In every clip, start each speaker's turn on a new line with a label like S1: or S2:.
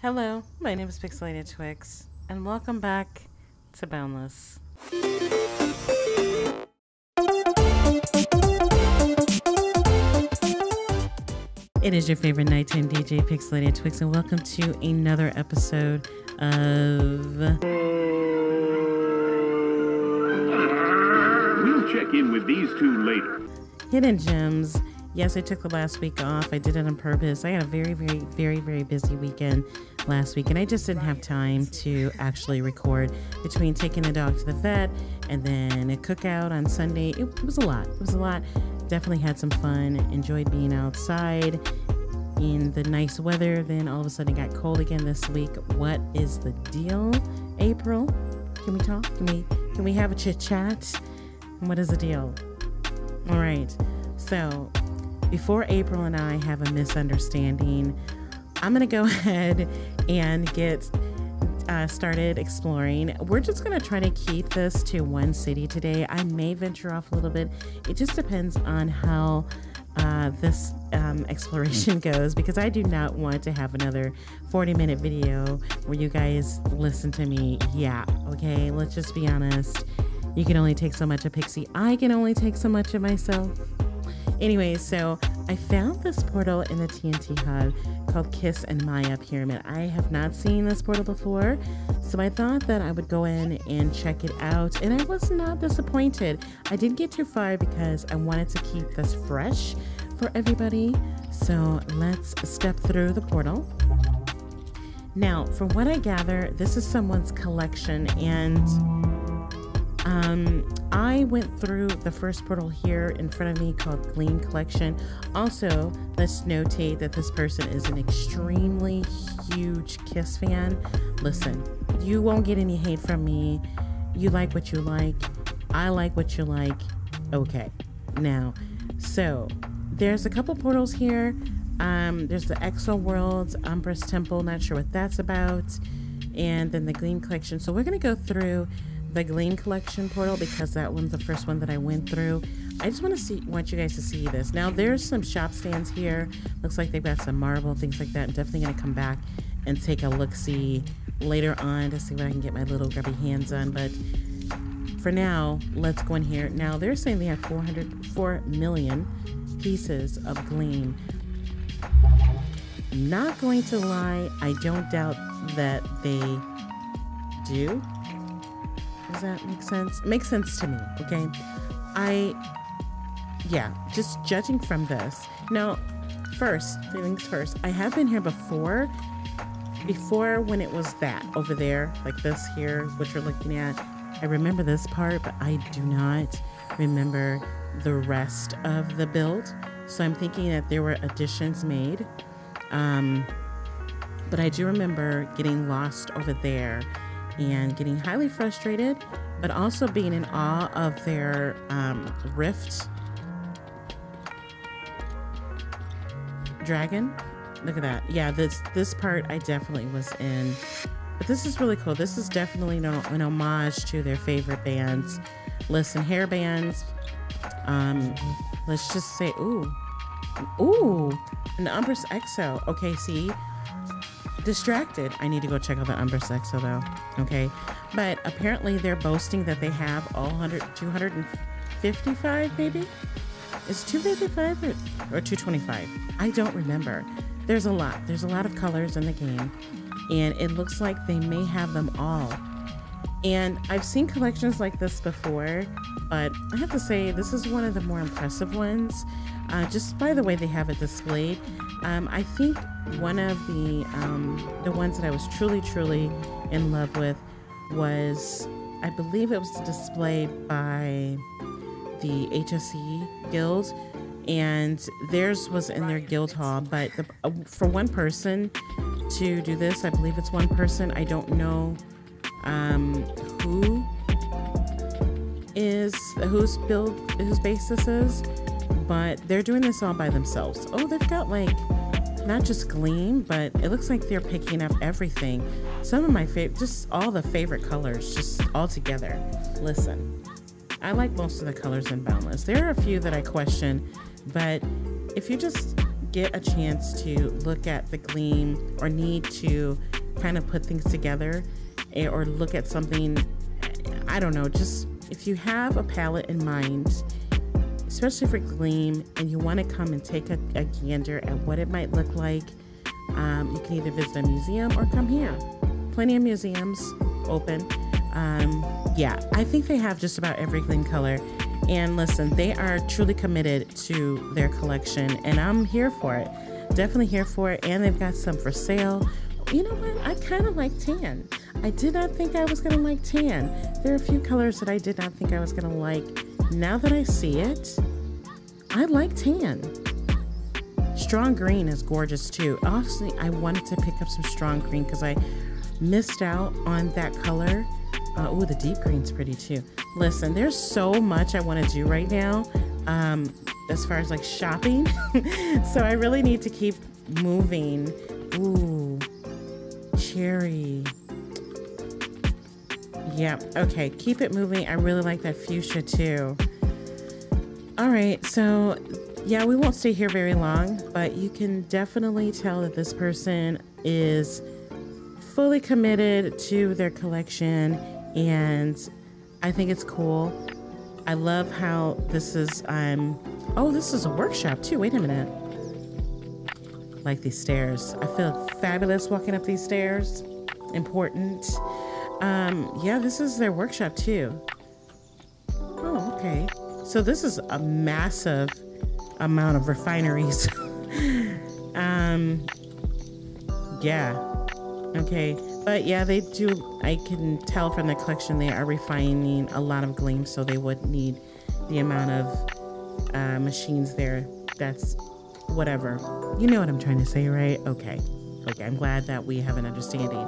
S1: Hello, my name is Pixelated Twix, and welcome back to Boundless. It is your favorite nighttime DJ, Pixelated Twix, and welcome to another episode of.
S2: We'll check in with these two later.
S1: Hidden Gems. Yes, I took the last week off. I did it on purpose. I had a very, very, very, very busy weekend last week, and I just didn't have time to actually record between taking the dog to the vet and then a cookout on Sunday. It was a lot. It was a lot. Definitely had some fun. Enjoyed being outside in the nice weather. Then all of a sudden it got cold again this week. What is the deal, April? Can we talk? Can we can we have a chit chat? What is the deal? All right. So before April and I have a misunderstanding, I'm going to go ahead and get uh, started exploring. We're just going to try to keep this to one city today. I may venture off a little bit. It just depends on how uh, this um, exploration goes because I do not want to have another 40 minute video where you guys listen to me. Yeah, okay, let's just be honest. You can only take so much of Pixie. I can only take so much of myself. Anyway, so I found this portal in the TNT hub called Kiss and Maya Pyramid. I have not seen this portal before, so I thought that I would go in and check it out, and I was not disappointed. I didn't get too far because I wanted to keep this fresh for everybody. So let's step through the portal. Now, from what I gather, this is someone's collection, and um, I went through the first portal here in front of me called Gleam Collection. Also, let's notate that this person is an extremely huge Kiss fan. Listen, you won't get any hate from me. You like what you like. I like what you like. Okay. Now, so there's a couple portals here. Um, there's the Exo Worlds, Umbris Temple, not sure what that's about. And then the Gleam Collection. So we're going to go through the Gleam Collection portal because that one's the first one that I went through. I just want to see, want you guys to see this. Now there's some shop stands here. Looks like they've got some marble, things like that. I'm definitely going to come back and take a look-see later on to see what I can get my little grubby hands on. But for now, let's go in here. Now they're saying they have 400, 4 million pieces of Gleam. Not going to lie, I don't doubt that they do. Does that make sense? It makes sense to me, okay? I, yeah, just judging from this. Now, first, feelings first, I have been here before, before when it was that over there, like this here, what you're looking at. I remember this part, but I do not remember the rest of the build. So I'm thinking that there were additions made. Um, but I do remember getting lost over there and getting highly frustrated, but also being in awe of their um, rift dragon. Look at that. Yeah, this this part I definitely was in. But this is really cool. This is definitely no, an homage to their favorite bands. Listen, hair bands. Um, let's just say, ooh, ooh, an Umbris EXO. Okay, see, distracted. I need to go check out the Umbris EXO though. Okay. But apparently they're boasting that they have all 100, 255 maybe? Is 255 or, or 225? I don't remember. There's a lot. There's a lot of colors in the game. And it looks like they may have them all. And I've seen collections like this before, but I have to say this is one of the more impressive ones. Uh, just by the way they have it displayed. Um, I think one of the um, the ones that I was truly, truly in love with was, I believe it was displayed by the HSE Guild, and theirs was in their guild hall. But the, uh, for one person to do this, I believe it's one person. I don't know um, who is whose build whose base this is, but they're doing this all by themselves. Oh, they've got like not just Gleam, but it looks like they're picking up everything. Some of my favorite, just all the favorite colors, just all together. Listen, I like most of the colors in Boundless. There are a few that I question, but if you just get a chance to look at the gleam or need to kind of put things together or look at something, I don't know, just if you have a palette in mind, especially for gleam, and you want to come and take a, a gander at what it might look like, um, you can either visit a museum or come here. Plenty of museums open. Um, yeah, I think they have just about every gleam color. And listen, they are truly committed to their collection, and I'm here for it. Definitely here for it. And they've got some for sale. You know what? I kind of like tan. I did not think I was going to like tan. There are a few colors that I did not think I was going to like. Now that I see it, I like tan. Strong green is gorgeous too. Honestly, I wanted to pick up some strong green because I missed out on that color. Uh, oh, the deep green's pretty too. Listen, there's so much I want to do right now um, as far as like shopping. so I really need to keep moving. Ooh, cherry. Yeah, okay, keep it moving. I really like that fuchsia too. All right, so yeah, we won't stay here very long, but you can definitely tell that this person is fully committed to their collection, and I think it's cool. I love how this is. Um, oh, this is a workshop too. Wait a minute. Like these stairs, I feel fabulous walking up these stairs. Important. Um, yeah, this is their workshop too. Oh, okay. So this is a massive amount of refineries. um, yeah. Okay. But yeah, they do. I can tell from the collection they are refining a lot of gleam, so they would need the amount of uh, machines there. That's whatever. You know what I'm trying to say, right? Okay. Okay. I'm glad that we have an understanding.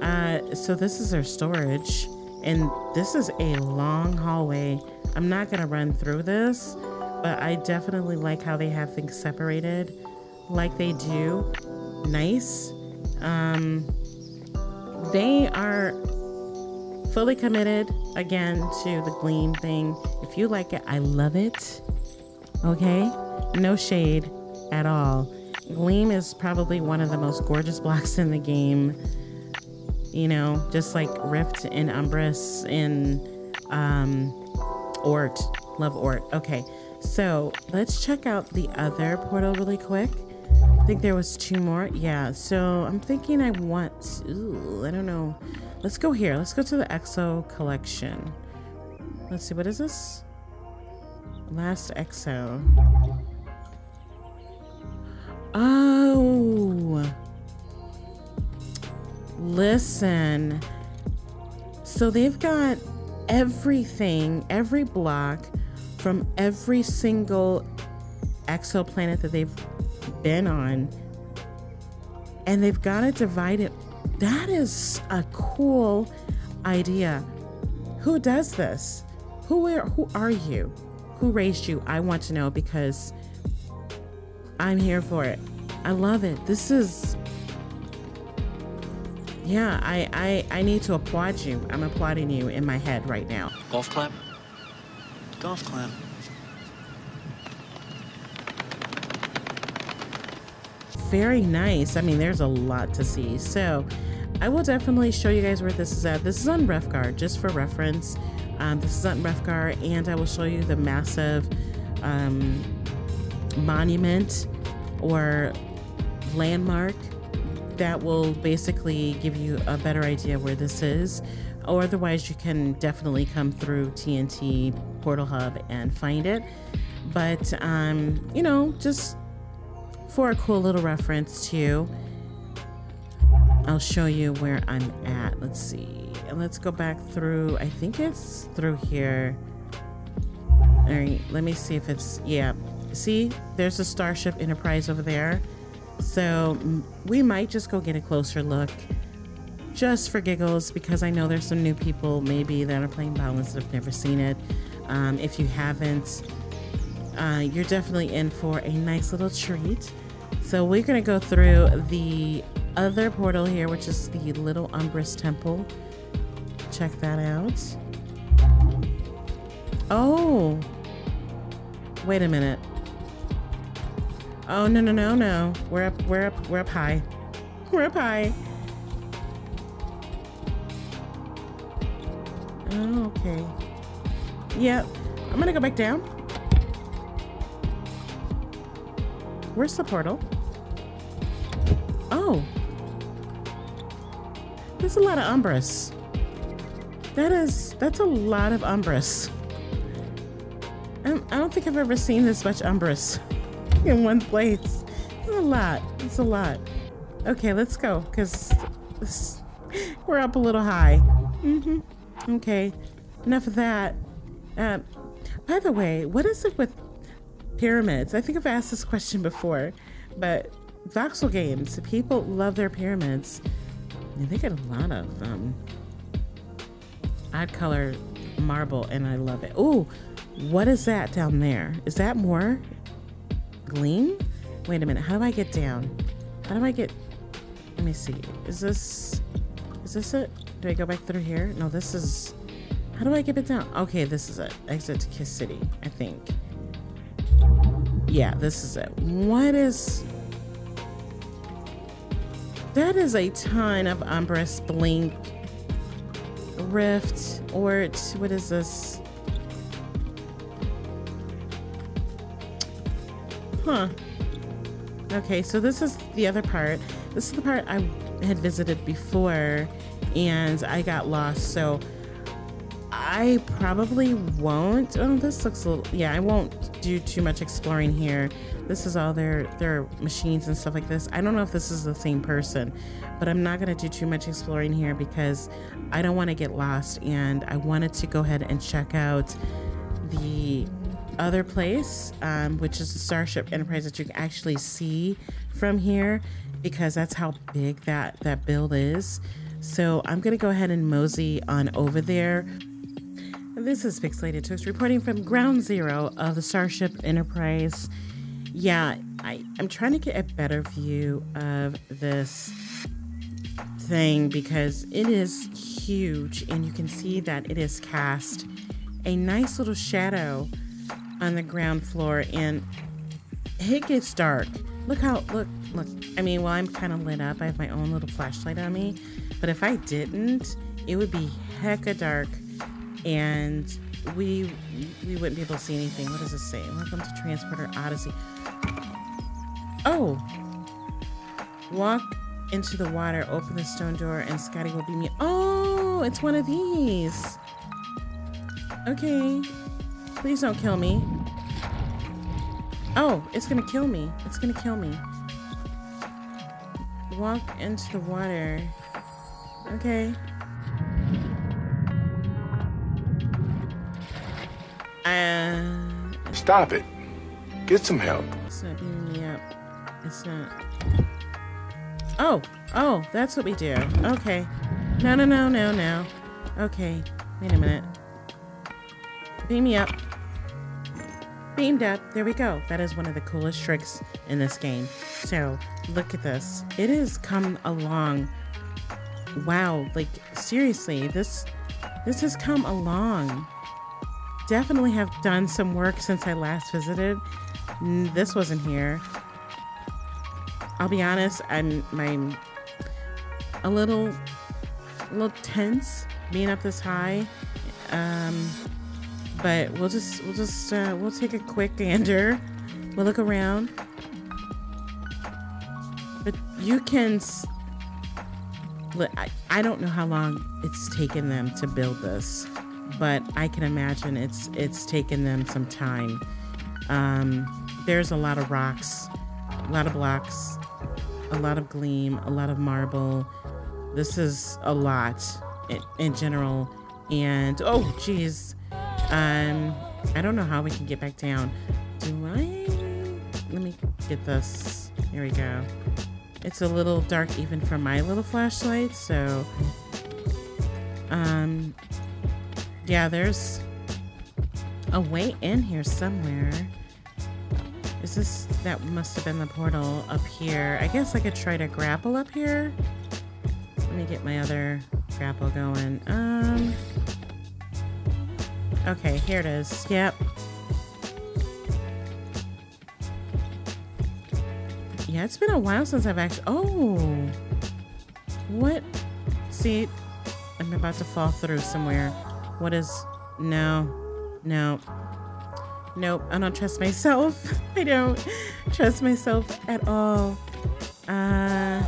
S1: Uh, so this is their storage, and this is a long hallway. I'm not gonna run through this, but I definitely like how they have things separated, like they do. Nice. Um, they are fully committed again to the gleam thing. If you like it, I love it. Okay, no shade at all. Gleam is probably one of the most gorgeous blocks in the game you know, just like Rift and Umbris and um, Oort. Love Oort. Okay, so let's check out the other portal really quick. I think there was two more. Yeah, so I'm thinking I want, ooh, I don't know. Let's go here. Let's go to the EXO collection. Let's see, what is this? Last EXO. Oh. Listen. So they've got everything, every block from every single exoplanet that they've been on. And they've got to divide it. That is a cool idea. Who does this? Who are, who are you? Who raised you? I want to know because I'm here for it. I love it. This is yeah, I, I, I need to applaud you. I'm applauding you in my head right now.
S3: Golf clap? Golf clap.
S1: Very nice. I mean, there's a lot to see. So I will definitely show you guys where this is at. This is on RefGar, just for reference. Um, this is on RefGar, and I will show you the massive um, monument or landmark that will basically give you a better idea where this is. Or otherwise, you can definitely come through TNT Portal Hub and find it. But, um, you know, just for a cool little reference too, I'll show you where I'm at. Let's see. And let's go back through. I think it's through here. All right, let me see if it's, yeah. See, there's a Starship Enterprise over there. So we might just go get a closer look just for giggles because I know there's some new people maybe that are playing Boundless that have never seen it. Um, if you haven't, uh, you're definitely in for a nice little treat. So we're going to go through the other portal here, which is the Little Umbris Temple. Check that out. Oh, wait a minute. Oh no no no no. We're up we're up we're up high. We're up high. Oh, okay. Yep. I'm gonna go back down. Where's the portal? Oh. There's a lot of Umbris. That is, that's a lot of Umbris. I don't, think I've ever seen this much Umbris in one place. It's a lot. It's a lot. Okay, let's go, because we're up a little high. Mm-hmm. Okay, enough of that. Uh, by the way, what is it with pyramids? I think I've asked this question before, but voxel games, people love their pyramids. And they get a lot of um, odd color marble, and I love it. Oh, what is that down there? Is that more gleam? Wait a minute. How do I get down? How do I get? Let me see. Is this? Is this it? Do I go back through here? No, this is. How do I get it down? Okay, this is it. Exit to Kiss City, I think. Yeah, this is it. What is. That is a ton of Umbris Blink Rift or what is this? Huh. Okay, so this is the other part. This is the part I had visited before and I got lost. So I probably won't. Oh, this looks a little. Yeah, I won't do too much exploring here. This is all their their machines and stuff like this. I don't know if this is the same person, but I'm not gonna do too much exploring here because I don't want to get lost. And I wanted to go ahead and check out the other place, um, which is the Starship Enterprise that you can actually see from here, because that's how big that that build is. So I'm gonna go ahead and mosey on over there this is Pixelated Toast reporting from Ground Zero of the Starship Enterprise. Yeah, I, I'm trying to get a better view of this thing because it is huge and you can see that it is cast a nice little shadow on the ground floor and it gets dark. Look how, look, look. I mean, well, I'm kind of lit up. I have my own little flashlight on me. But if I didn't, it would be hecka dark and we we wouldn't be able to see anything. What does it say? Welcome to Transporter Odyssey. Oh, walk into the water, open the stone door, and Scotty will be me. Oh, it's one of these. Okay, please don't kill me. Oh, it's gonna kill me. It's gonna kill me. Walk into the water. Okay. Uh,
S4: Stop it. Get some help.
S1: It's not beating me up. It's not. Oh, oh, that's what we do. Okay. No, no, no, no, no. Okay. Wait a minute. Beam me up. Beamed up. There we go. That is one of the coolest tricks in this game. So, look at this. It has come along. Wow, like seriously, this this has come along definitely have done some work since I last visited. This wasn't here. I'll be honest, I'm my a little a little tense being up this high. Um, but we'll just we'll just uh, we'll take a quick gander. We'll look around. But you can I, I don't know how long it's taken them to build this but I can imagine it's it's taken them some time. Um, there's a lot of rocks, a lot of blocks, a lot of gleam, a lot of marble. This is a lot in, in general. And oh, geez, um, I don't know how we can get back down. Do I? Let me get this. Here we go. It's a little dark even for my little flashlight, so um, yeah, there's a way in here somewhere. Is this, that must have been the portal up here. I guess I could try to grapple up here. Let me get my other grapple going. Um, okay, here it is. Yep. Yeah, it's been a while since I've actually. Oh, what? See, I'm about to fall through somewhere. What is? No, no, nope. I don't trust myself. I don't trust myself at all. Uh,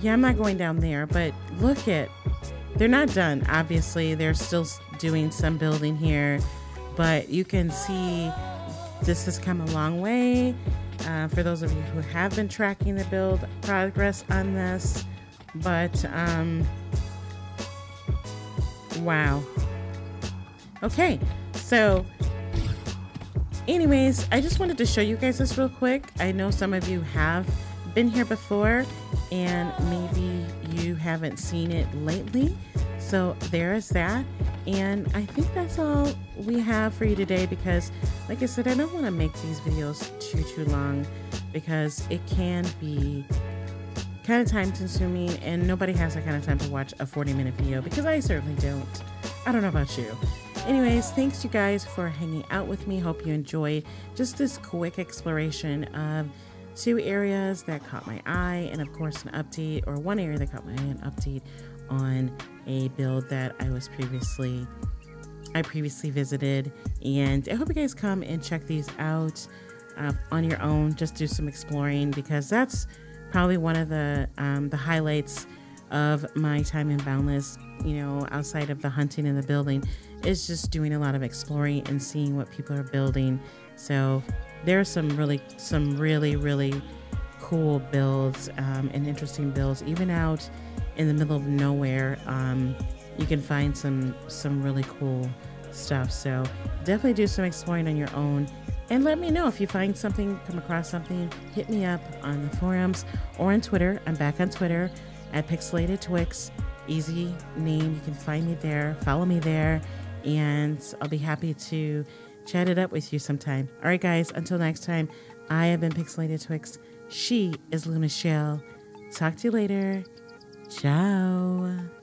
S1: yeah, I'm not going down there. But look at, they're not done. Obviously, they're still doing some building here, but you can see this has come a long way. Uh, for those of you who have been tracking the build progress on this, but um, wow. Okay, so anyways, I just wanted to show you guys this real quick. I know some of you have been here before and maybe you haven't seen it lately. So there is that. And I think that's all we have for you today because, like I said, I don't want to make these videos too, too long because it can be kind of time consuming and nobody has that kind of time to watch a 40 minute video because I certainly don't. I don't know about you. Anyways, thanks you guys for hanging out with me. Hope you enjoyed just this quick exploration of two areas that caught my eye and of course an update or one area that caught my eye an update on a build that I was previously I previously visited. And I hope you guys come and check these out uh, on your own just do some exploring because that's probably one of the um, the highlights of my time in Boundless you know outside of the hunting and the building is just doing a lot of exploring and seeing what people are building. So there are some really some really really cool builds um, and interesting builds even out in the middle of nowhere, um, you can find some some really cool stuff. So definitely do some exploring on your own. And let me know if you find something, come across something, hit me up on the forums or on Twitter. I'm back on Twitter at Pixelated Twix. Easy name. You can find me there. Follow me there. And I'll be happy to chat it up with you sometime. All right, guys. Until next time, I have been Pixelated Twix. She is Luna Shell. Talk to you later. Ciao.